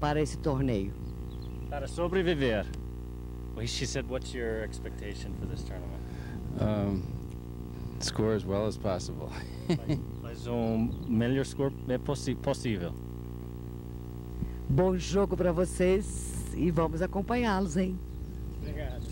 para esse torneio? Para sobreviver. Well, she said, what's your expectation for this tournament? Um, score as well as possible. Faz um melhor score é possível. Bom jogo para vocês e vamos acompanhá-los, hein? Obrigado.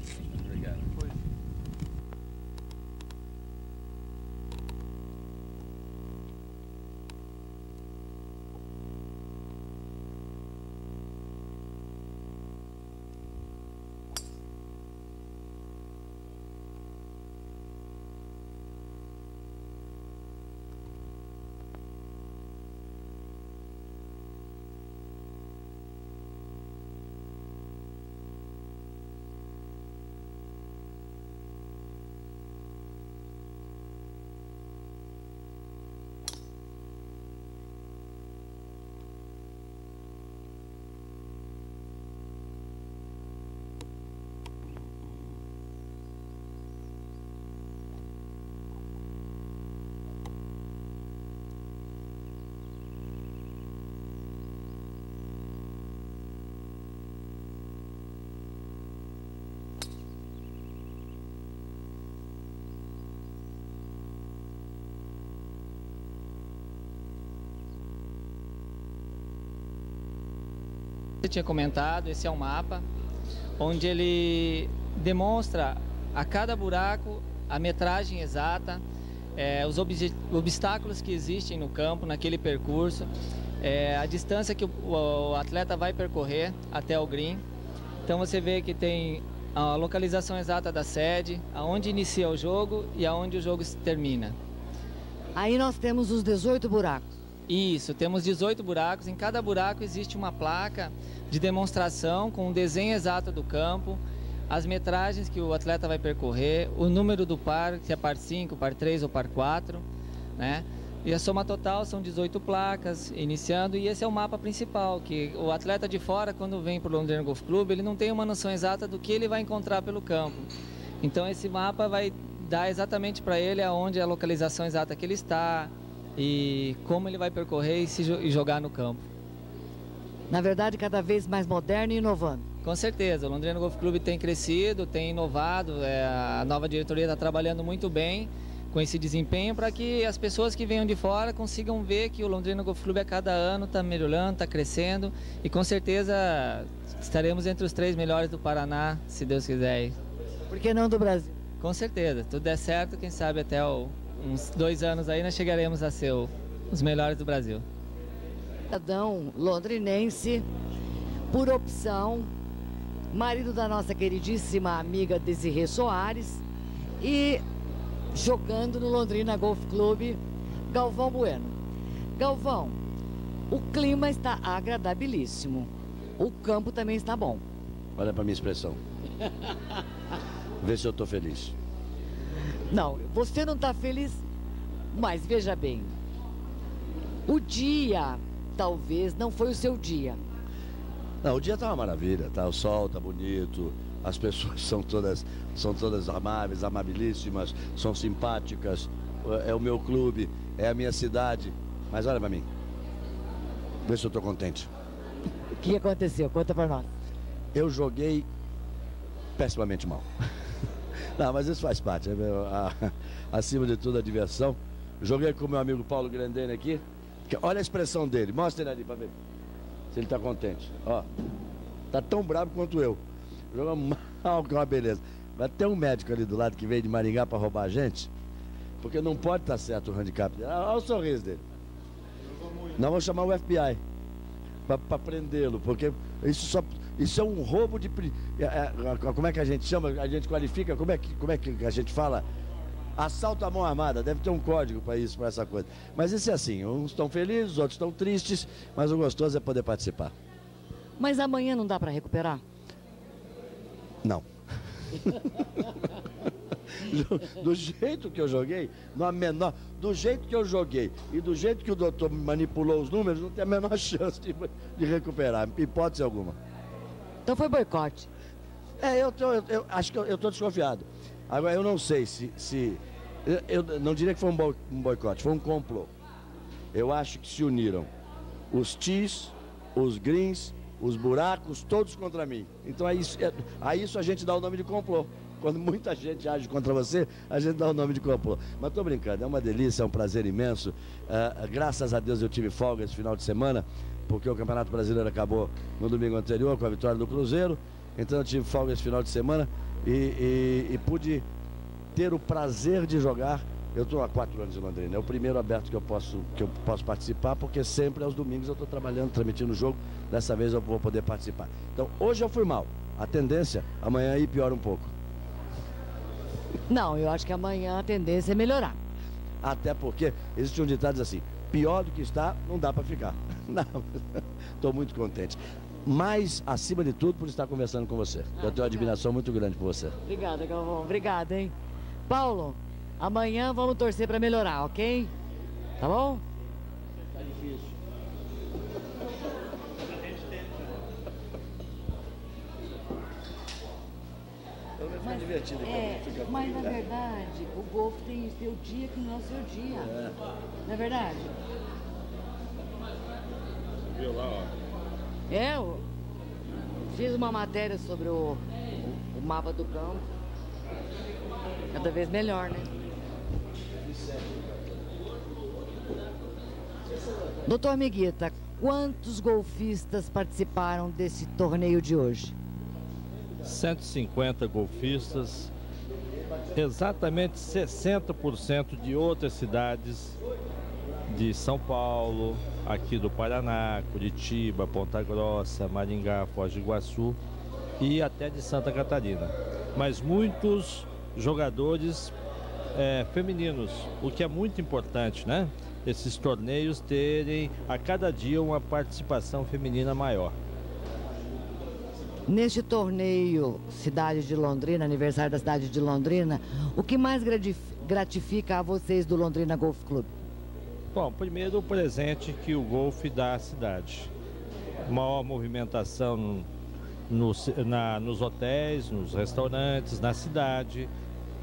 Você tinha comentado, esse é um mapa onde ele demonstra a cada buraco a metragem exata, é, os obstáculos que existem no campo, naquele percurso, é, a distância que o, o, atleta vai percorrer até o green. Então você vê que tem a localização exata da sede, aonde inicia o jogo e aonde o jogo termina. Aí nós temos os 18 buracos. Isso, temos 18 buracos. Em cada buraco existe uma placa de demonstração com o um desenho exato do campo, as metragens que o atleta vai percorrer, o número do par, se é par 5, par 3 ou par 4, né? E a soma total são 18 placas, iniciando, e esse é o mapa principal, que o atleta de fora, quando vem para o Londrina Golf Club, ele não tem uma noção exata do que ele vai encontrar pelo campo. Então esse mapa vai dar exatamente para ele aonde é a localização exata que ele está e como ele vai percorrer e se e jogar no campo. Na verdade, cada vez mais moderno e inovando. Com certeza, o Londrina Golf Clube tem crescido, tem inovado, é, a nova diretoria está trabalhando muito bem com esse desempenho para que as pessoas que venham de fora consigam ver que o Londrina Golf Clube a cada ano está melhorando, está crescendo e com certeza estaremos entre os três melhores do Paraná, se Deus quiser. Por que não do Brasil? Com certeza, tudo der certo, quem sabe até o, uns dois anos aí nós chegaremos a ser os melhores do Brasil. Cidadão londrinense, por opção, marido da nossa queridíssima amiga Desirê Soares e jogando no Londrina Golf Clube, Galvão Bueno. Galvão, o clima está agradabilíssimo. O campo também está bom. Olha para minha expressão. Vê se eu estou feliz. Não, você não está feliz, mas veja bem. O dia, talvez, não foi o seu dia. Não, o dia está uma maravilha, tá? O sol está bonito, as pessoas são todas, são todas amáveis, amabilíssimas, são simpáticas. É o meu clube, é a minha cidade. Mas olha para mim. Vê se eu estou contente. O que aconteceu? Conta para nós. Eu joguei pessimamente mal. Não, mas isso faz parte. É acima de tudo, a diversão. Joguei com meu amigo Paulo Grandene aqui. Olha a expressão dele. Mostra ele ali para ver se ele está contente. Ó, tá tão bravo quanto eu. Joga mal, que é uma beleza. Vai ter um médico ali do lado que veio de Maringá para roubar a gente. Porque não pode estar tá certo o handicap dele. Olha o sorriso dele. Não vou chamar o FBI para prendê-lo, porque isso só isso é um roubo de é, é, como é que a gente chama? A gente qualifica? Como é que como é que a gente fala? Assalto à mão armada, deve ter um código para isso, para essa coisa. Mas isso é assim, uns estão felizes, os outros estão tristes, mas o gostoso é poder participar. Mas amanhã não dá para recuperar? Não. do jeito que eu joguei, na menor, do jeito que eu joguei e do jeito que o doutor manipulou os números, não tem a menor chance de, de recuperar, hipótese alguma. Então foi boicote. É, eu, tô, eu, eu acho que eu estou desconfiado. Agora, eu não sei se. se eu, eu não diria que foi um boicote, foi um complô. Eu acho que se uniram os tees, os greens os buracos todos contra mim. Então a isso, é, a isso a gente dá o nome de complô. Quando muita gente age contra você, a gente dá o nome de complô. Mas tô brincando, é uma delícia, é um prazer imenso. Uh, graças a Deus eu tive folga esse final de semana, porque o Campeonato Brasileiro acabou no domingo anterior com a vitória do Cruzeiro. Então eu tive folga esse final de semana e, e, e pude ter o prazer de jogar. Eu estou há quatro anos em Londrina. É o primeiro aberto que eu posso, que eu posso participar, porque sempre aos domingos eu estou trabalhando, transmitindo o jogo. Dessa vez eu vou poder participar. Então hoje eu fui mal. A tendência, amanhã aí piora um pouco. Não, eu acho que amanhã a tendência é melhorar. Até porque existe um ditado assim: pior do que está, não dá para ficar. Não, estou muito contente. Mas, acima de tudo, por estar conversando com você. Ah, eu tenho uma admiração muito grande por você. Obrigada, Galvão. Obrigada, hein? Paulo, amanhã vamos torcer para melhorar, ok? Tá bom? Mas, divertido é, mas na verdade, o golfe tem seu dia que não é o seu dia. É. Não é verdade? Viu lá, ó. É, eu fiz uma matéria sobre o, o mapa do campo. Cada vez melhor, né? Doutor Miguita, quantos golfistas participaram desse torneio de hoje? 150 golfistas, exatamente 60% de outras cidades de São Paulo, aqui do Paraná, Curitiba, Ponta Grossa, Maringá, Foz do Iguaçu e até de Santa Catarina. Mas muitos jogadores é, femininos, o que é muito importante, né? Esses torneios terem a cada dia uma participação feminina maior. Neste torneio Cidade de Londrina, aniversário da cidade de Londrina, o que mais gratifica a vocês do Londrina Golf Clube? Bom, primeiro o presente que o golfe dá à cidade. Maior movimentação na, nos hotéis, nos restaurantes, na cidade.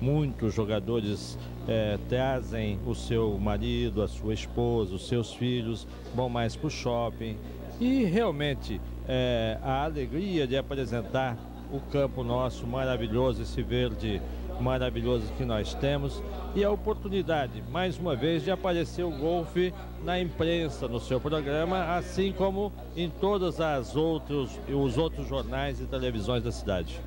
Muitos jogadores é, trazem o seu marido, a sua esposa, os seus filhos, vão mais para o shopping. E realmente é, a alegria de apresentar o campo nosso maravilhoso, esse verde maravilhoso que nós temos e a oportunidade, mais uma vez, de aparecer o golfe na imprensa, no seu programa, assim como em todos as outros, os outros jornais e televisões da cidade.